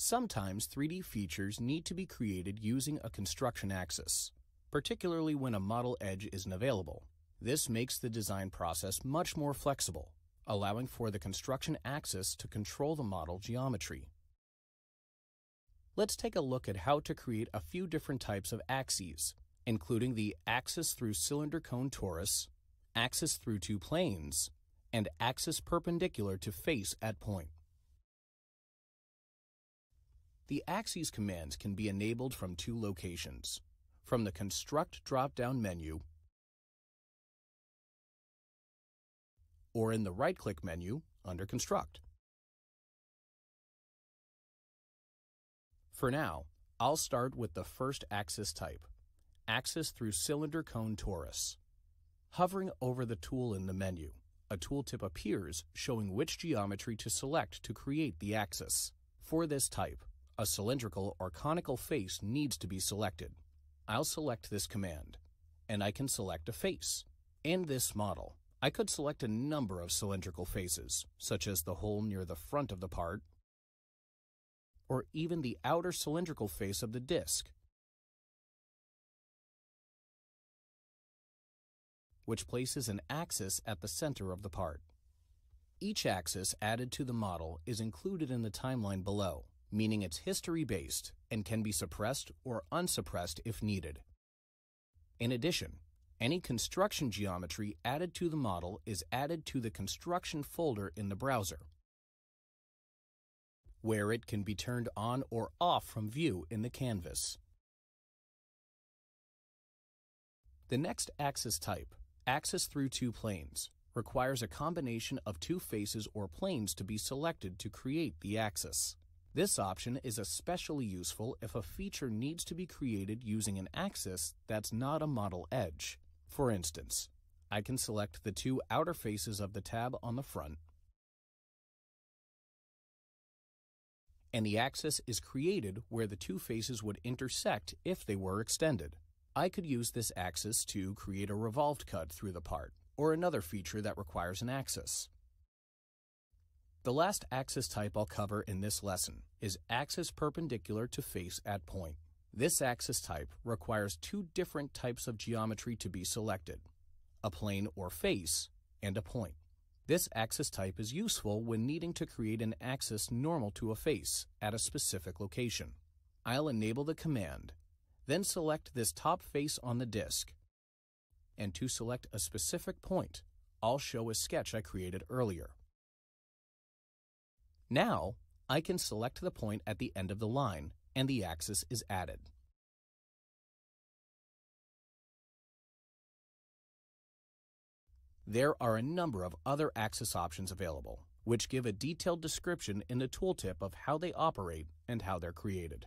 Sometimes 3D features need to be created using a construction axis, particularly when a model edge isn't available. This makes the design process much more flexible, allowing for the construction axis to control the model geometry. Let's take a look at how to create a few different types of axes, including the axis through cylinder cone torus, axis through two planes, and axis perpendicular to face at point. The axes commands can be enabled from two locations, from the Construct drop-down menu or in the right-click menu under Construct. For now, I'll start with the first axis type, axis through cylinder cone torus. Hovering over the tool in the menu, a tooltip appears showing which geometry to select to create the axis. For this type, a cylindrical or conical face needs to be selected. I'll select this command, and I can select a face. In this model, I could select a number of cylindrical faces, such as the hole near the front of the part, or even the outer cylindrical face of the disc, which places an axis at the center of the part. Each axis added to the model is included in the timeline below, meaning it's history-based and can be suppressed or unsuppressed if needed. In addition, any construction geometry added to the model is added to the construction folder in the browser, where it can be turned on or off from view in the canvas. The next axis type, axis through two planes, requires a combination of two faces or planes to be selected to create the axis. This option is especially useful if a feature needs to be created using an axis that's not a model edge. For instance, I can select the two outer faces of the tab on the front, and the axis is created where the two faces would intersect if they were extended. I could use this axis to create a revolved cut through the part, or another feature that requires an axis. The last axis type I'll cover in this lesson is axis perpendicular to face at point. This axis type requires two different types of geometry to be selected, a plane or face, and a point. This axis type is useful when needing to create an axis normal to a face at a specific location. I'll enable the command, then select this top face on the disk. And to select a specific point, I'll show a sketch I created earlier. Now, I can select the point at the end of the line and the axis is added. There are a number of other axis options available, which give a detailed description in the tooltip of how they operate and how they're created.